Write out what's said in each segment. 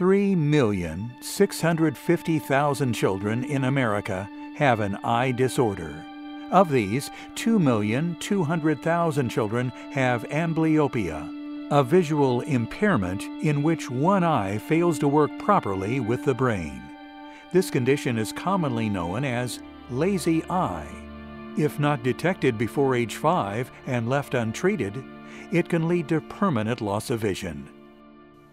3,650,000 children in America have an eye disorder. Of these, 2,200,000 children have amblyopia, a visual impairment in which one eye fails to work properly with the brain. This condition is commonly known as lazy eye. If not detected before age 5 and left untreated, it can lead to permanent loss of vision.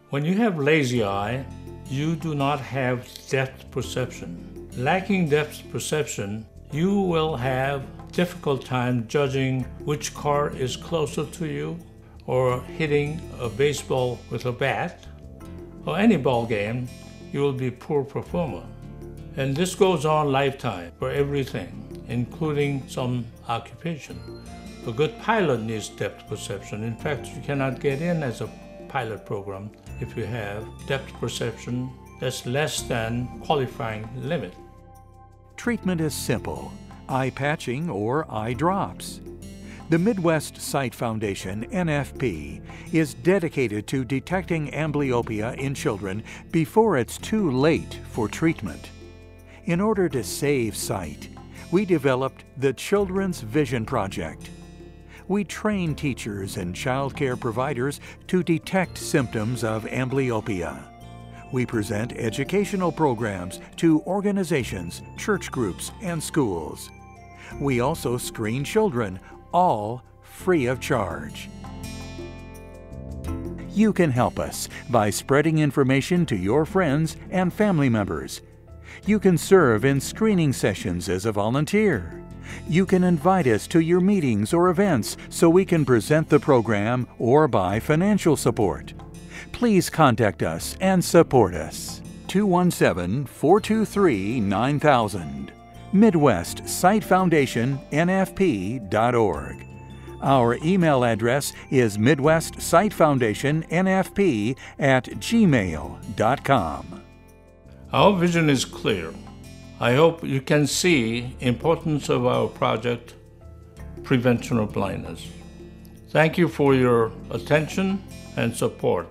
When you have lazy eye, you do not have depth perception. Lacking depth perception, you will have difficult time judging which car is closer to you or hitting a baseball with a bat or any ball game, you will be poor performer. And this goes on lifetime for everything, including some occupation. A good pilot needs depth perception. In fact, you cannot get in as a pilot program if you have depth perception that's less than qualifying limit. Treatment is simple eye patching or eye drops. The Midwest Sight Foundation, NFP, is dedicated to detecting amblyopia in children before it's too late for treatment. In order to save sight, we developed the Children's Vision Project. We train teachers and child care providers to detect symptoms of amblyopia. We present educational programs to organizations, church groups, and schools. We also screen children, all free of charge. You can help us by spreading information to your friends and family members. You can serve in screening sessions as a volunteer. You can invite us to your meetings or events so we can present the program or buy financial support. Please contact us and support us. 217 423 9000. Midwest Sight Foundation, NFP.org. Our email address is Midwest Sight Foundation, NFP at gmail.com. Our vision is clear. I hope you can see importance of our project, Prevention of Blindness. Thank you for your attention and support.